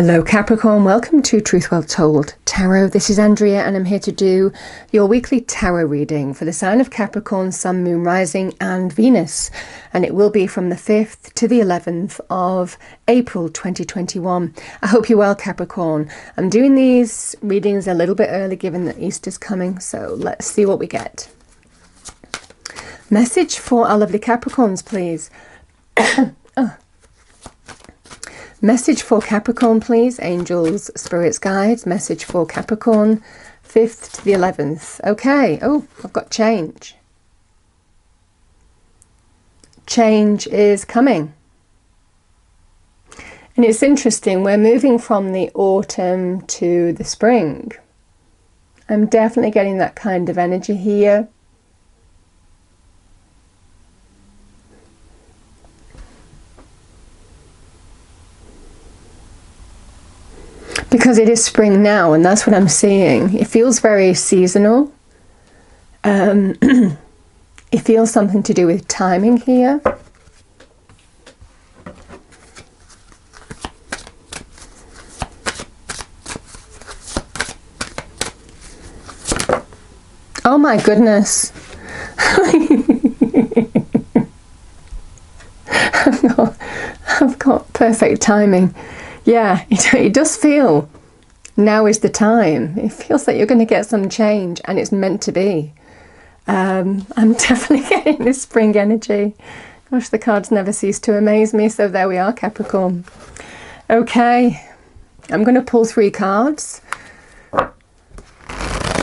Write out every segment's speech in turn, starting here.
Hello, Capricorn. Welcome to Truth Well Told Tarot. This is Andrea, and I'm here to do your weekly tarot reading for the sign of Capricorn, Sun, Moon, Rising, and Venus. And it will be from the 5th to the 11th of April 2021. I hope you're well, Capricorn. I'm doing these readings a little bit early given that Easter's coming, so let's see what we get. Message for our lovely Capricorns, please. Message for Capricorn, please. Angels, spirits, guides. Message for Capricorn, 5th to the 11th. Okay. Oh, I've got change. Change is coming. And it's interesting, we're moving from the autumn to the spring. I'm definitely getting that kind of energy here. Because it is spring now and that's what I'm seeing. It feels very seasonal. Um, it feels something to do with timing here. Oh my goodness. I've, got, I've got perfect timing yeah, it, it does feel now is the time. It feels like you're going to get some change and it's meant to be. Um, I'm definitely getting this spring energy. Gosh, the cards never cease to amaze me. So there we are, Capricorn. Okay, I'm going to pull three cards.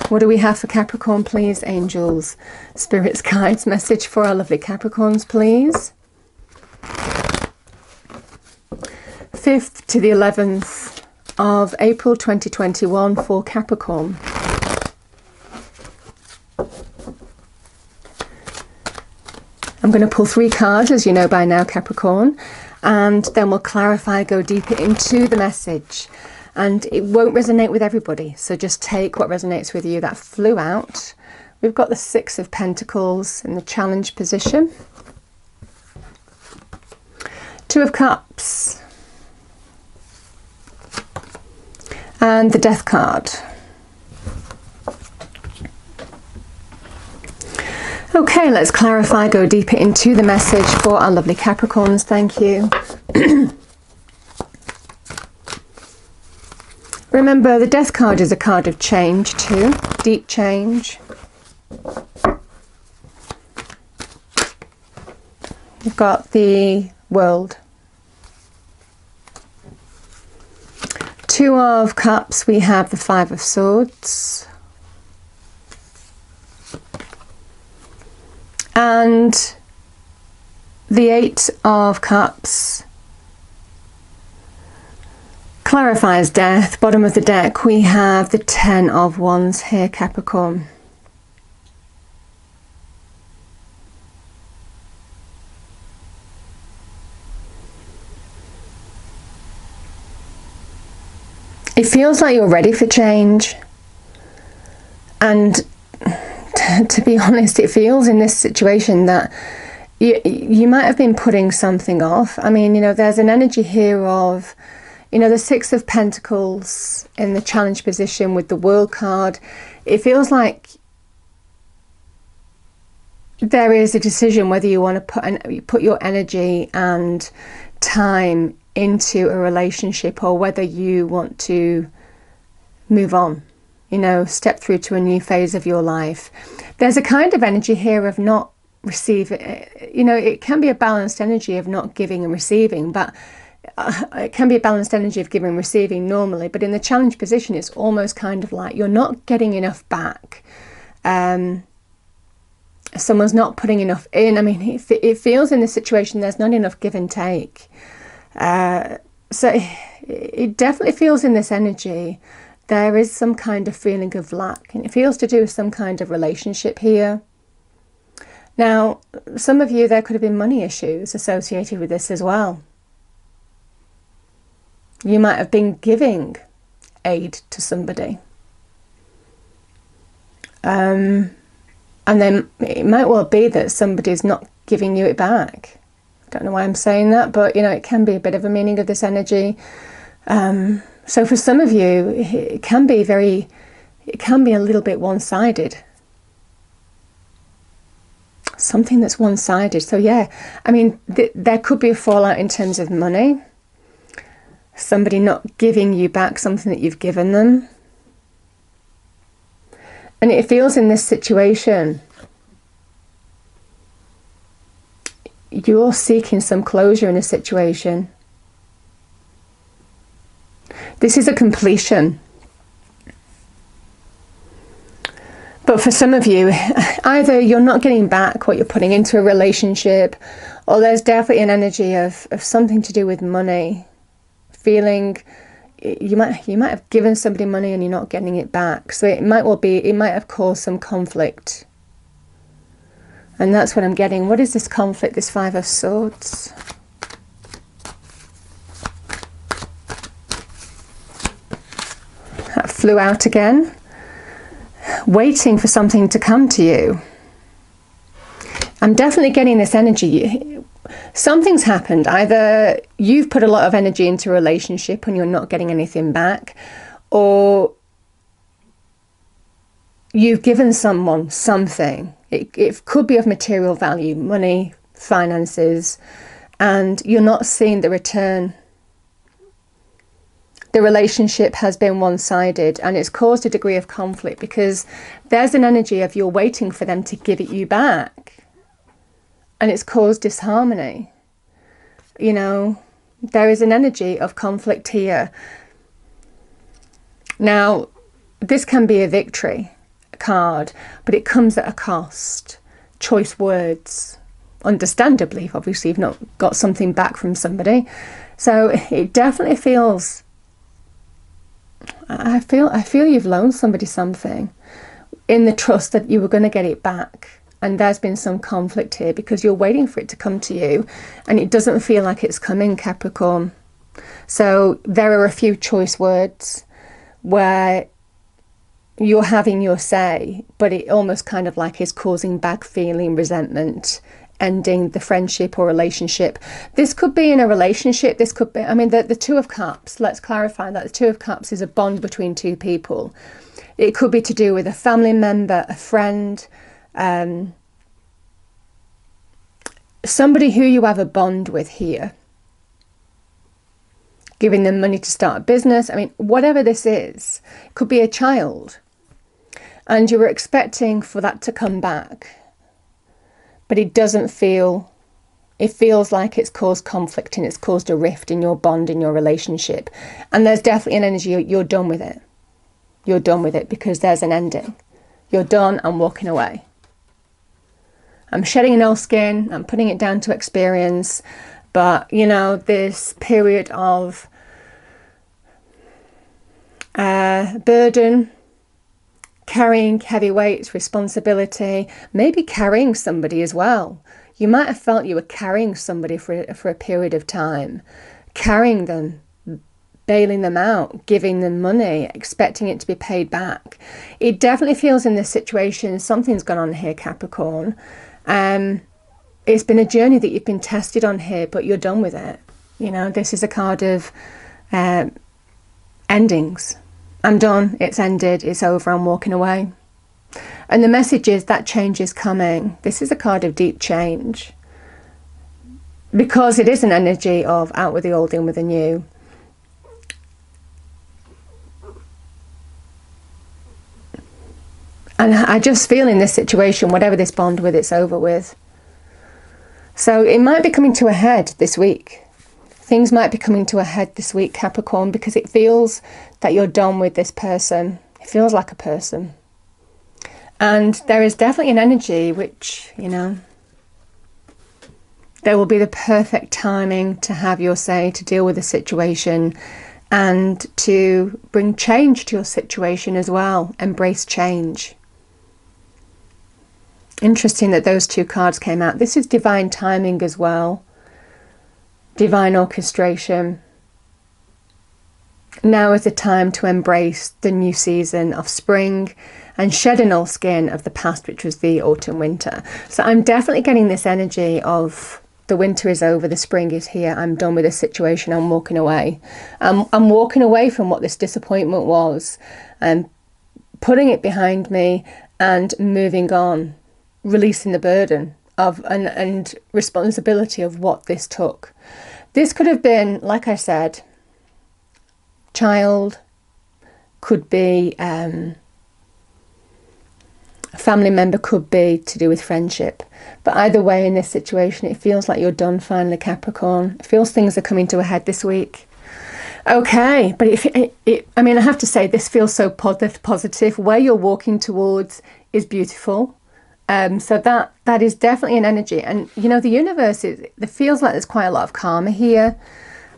What do we have for Capricorn, please? Angels, spirits, guides, message for our lovely Capricorns, please. 5th to the 11th of April 2021 for Capricorn. I'm going to pull three cards, as you know by now, Capricorn, and then we'll clarify, go deeper into the message. And it won't resonate with everybody, so just take what resonates with you. That flew out. We've got the Six of Pentacles in the challenge position. Two of Cups, and the death card. Okay, let's clarify, go deeper into the message for our lovely Capricorns. Thank you. Remember, the death card is a card of change too, deep change. You've got the world Two of Cups, we have the Five of Swords. And the Eight of Cups clarifies death. Bottom of the deck, we have the Ten of Wands here, Capricorn. It feels like you're ready for change. And to be honest, it feels in this situation that you, you might have been putting something off. I mean, you know, there's an energy here of, you know, the Six of Pentacles in the challenge position with the World card. It feels like there is a decision whether you want to put an, put your energy and time into a relationship or whether you want to move on, you know, step through to a new phase of your life. There's a kind of energy here of not receiving, you know, it can be a balanced energy of not giving and receiving, but uh, it can be a balanced energy of giving and receiving normally, but in the challenge position, it's almost kind of like you're not getting enough back. Um, someone's not putting enough in. I mean, it, it feels in this situation there's not enough give and take. Uh, so it definitely feels in this energy there is some kind of feeling of lack, and it feels to do with some kind of relationship here. Now, some of you, there could have been money issues associated with this as well. You might have been giving aid to somebody. Um, and then it might well be that somebody's not giving you it back don't know why I'm saying that, but you know, it can be a bit of a meaning of this energy. Um, so for some of you, it can be very, it can be a little bit one sided. Something that's one sided. So, yeah, I mean, th- there could be a fallout in terms of money, somebody not giving you back something that you've given them. And it feels in this situation, you're seeking some closure in a situation. This is a completion. But for some of you, either you're not getting back what you're putting into a relationship, or there's definitely an energy of, of something to do with money. Feeling you might you might have given somebody money and you're not getting it back. So it might well be it might have caused some conflict. And that's what I'm getting. What is this conflict, this five of swords? That flew out again. Waiting for something to come to you. I'm definitely getting this energy. Something's happened. Either you've put a lot of energy into a relationship and you're not getting anything back, or you've given someone something. It, it could be of material value, money, finances, and you're not seeing the return the relationship has been one sided and it's caused a degree of conflict because there's an energy of you're waiting for them to give it you back and it's caused disharmony. You know, there is an energy of conflict here. Now, this can be a victory card, but it comes at a cost. Choice words, understandably, obviously, you've not got something back from somebody. So it definitely feels I feel I feel you've loaned somebody something in the trust that you were going to get it back. And there's been some conflict here because you're waiting for it to come to you and it doesn't feel like it's coming, Capricorn. So there are a few choice words where you're having your say, but it almost kind of like is causing back feeling, resentment, ending the friendship or relationship. This could be in a relationship. This could be, I mean, the, the Two of Cups, let's clarify that the Two of Cups is a bond between two people. It could be to do with a family member, a friend, um, somebody who you have a bond with here. Giving them money to start a business. I mean, whatever this is, it could be a child. And you were expecting for that to come back. But it doesn't feel it feels like it's caused conflict and it's caused a rift in your bond in your relationship. And there's definitely an energy you're done with it. You're done with it because there's an ending. You're done i'm walking away. I'm shedding an old skin. I'm putting it down to experience. But you know this period of uh, burden carrying heavy weights, responsibility, maybe carrying somebody as well. You might have felt you were carrying somebody for, for a period of time, carrying them, bailing them out, giving them money, expecting it to be paid back. It definitely feels in this situation something's gone on here, Capricorn. Um, it's been a journey that you've been tested on here, but you're done with it. You know, this is a card of uh, endings I'm done, it's ended, it's over, I'm walking away. And the message is that change is coming. This is a card of deep change. Because it is an energy of out with the old, in with the new. And I just feel in this situation, whatever this bond with, it's over with. So it might be coming to a head this week things might be coming to a head this week, Capricorn, because it feels that you're done with this person. It feels like a person. And there is definitely an energy which, you know, there will be the perfect timing to have your say, to deal with the situation, and to bring change to your situation as well. Embrace change. Interesting that those two cards came out. This is divine timing as well divine orchestration. Now is the time to embrace the new season of spring and shed an old skin of the past, which was the autumn winter. So I'm definitely getting this energy of the winter is over, the spring is here, I'm done with this situation, I'm walking away. I'm, I'm walking away from what this disappointment was and putting it behind me and moving on, releasing the burden of and, and responsibility of what this took. This could have been, like I said, child, could be um, a family member, could be to do with friendship. But either way, in this situation, it feels like you're done finally, Capricorn. It feels things are coming to a head this week. Okay, but if it, it, I mean, I have to say, this feels so positive. Where you're walking towards is beautiful. Um, so that that is definitely an energy, and you know, the universe is. It feels like there's quite a lot of karma here.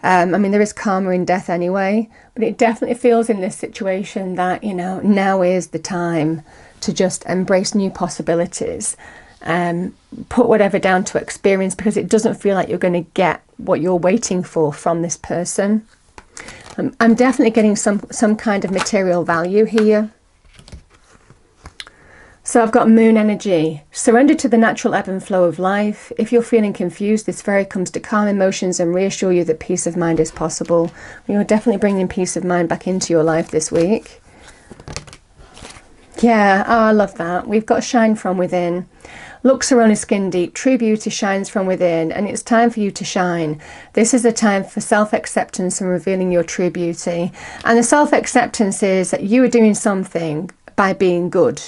Um, I mean, there is karma in death anyway, but it definitely feels in this situation that you know now is the time to just embrace new possibilities um, put whatever down to experience because it doesn't feel like you're going to get what you're waiting for from this person. Um, I'm definitely getting some, some kind of material value here. So I've got moon energy. Surrender to the natural ebb and flow of life. If you're feeling confused, this fairy comes to calm emotions and reassure you that peace of mind is possible. You're definitely bringing peace of mind back into your life this week. Yeah, oh, I love that. We've got shine from within. Looks are only skin deep. True beauty shines from within, and it's time for you to shine. This is a time for self acceptance and revealing your true beauty. And the self acceptance is that you are doing something by being good,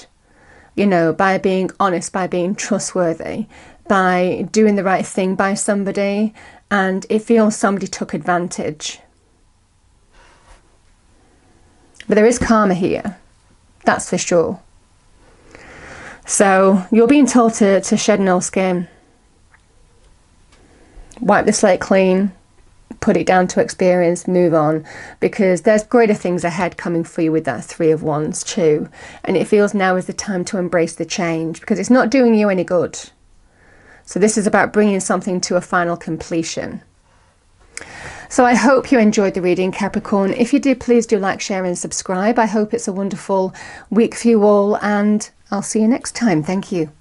you know, by being honest, by being trustworthy, by doing the right thing by somebody, and it feels somebody took advantage. But there is karma here, that's for sure. So you're being told to, to shed no skin, wipe the slate clean, put it down to experience, move on, because there's greater things ahead coming for you with that Three of Wands too. And it feels now is the time to embrace the change because it's not doing you any good. So this is about bringing something to a final completion. So I hope you enjoyed the reading, Capricorn. If you did, please do like, share, and subscribe. I hope it's a wonderful week for you all, and I'll see you next time. Thank you.